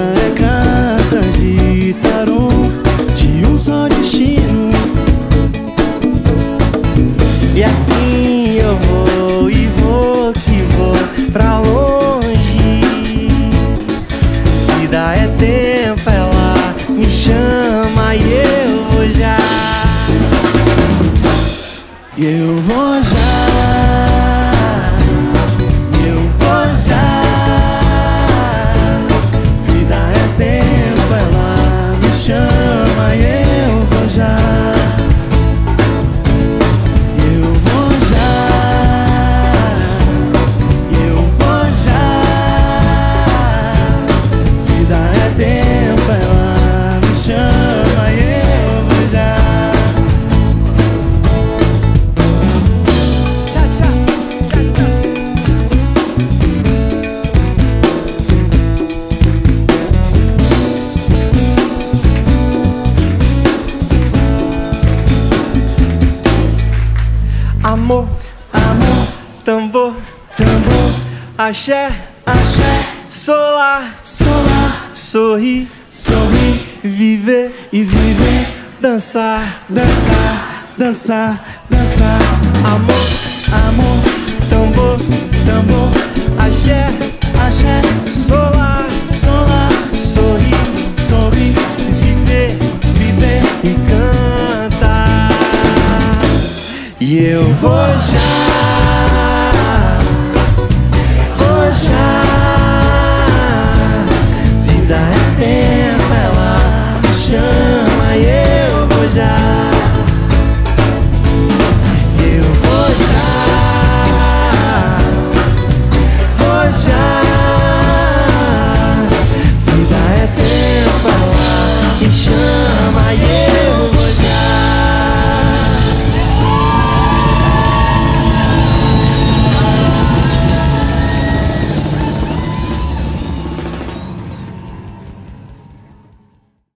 é carta de de um só destino. E assim eu vou e vou que vou pra longe. Vida é tempo, ela me chama e eu vou já. E eu vou já. Amor, amor, tambor, tambor, axé, axé, solar, solar, sorrir, sorrir, viver e viver, dançar, dançar, dançar, dançar. Amor, amor, tambor, tambor, axé, já.